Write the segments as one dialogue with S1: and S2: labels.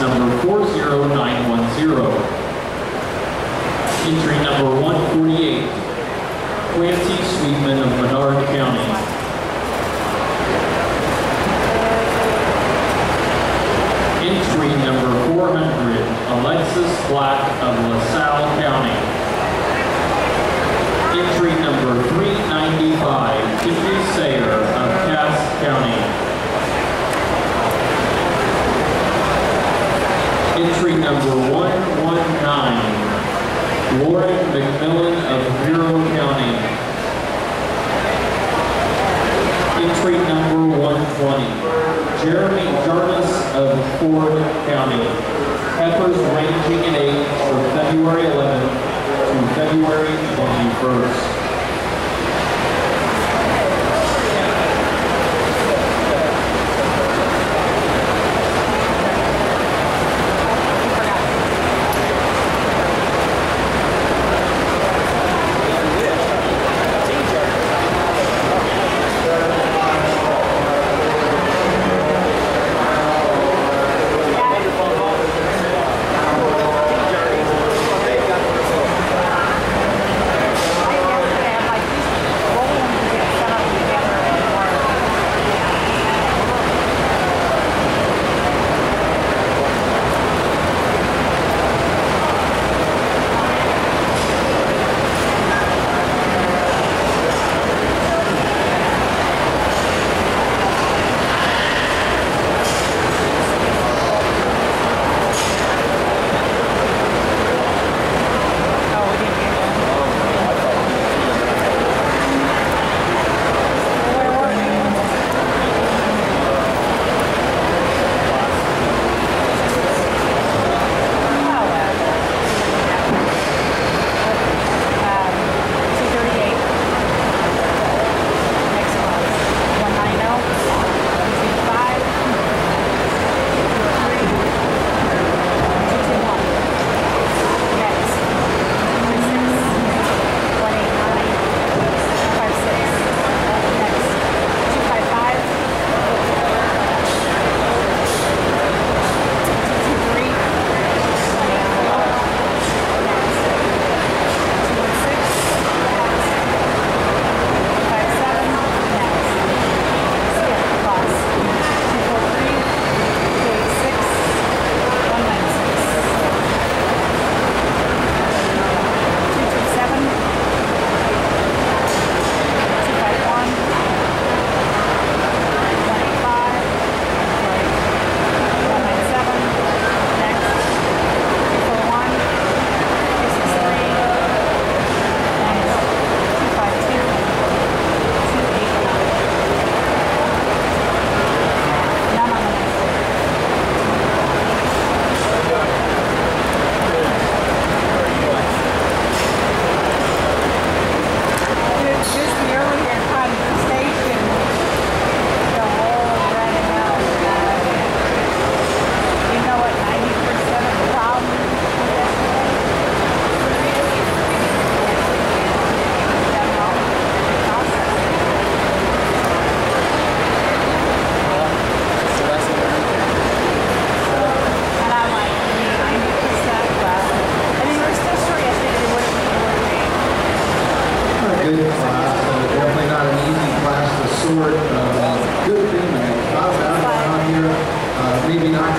S1: number 40910. Entry number 148, Quincy Sweetman of Menard County. Entry number 400, Alexis Black of LaSalle County. number 119, Warren McMillan of Bureau County. Entry number 120, Jeremy Jarvis of Ford County. Peppers ranging in age from February 11th to February 21st.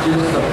S2: Jesus tá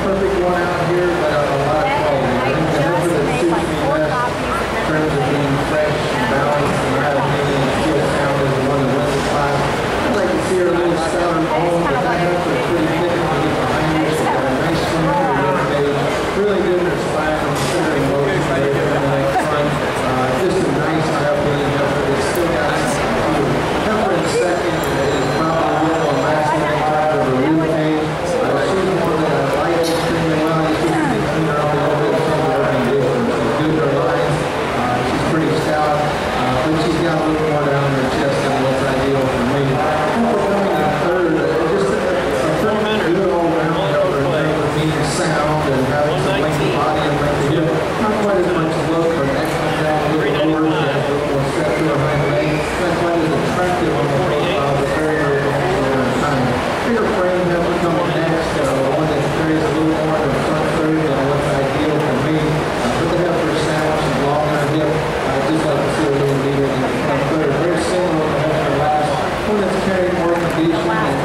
S2: Wow.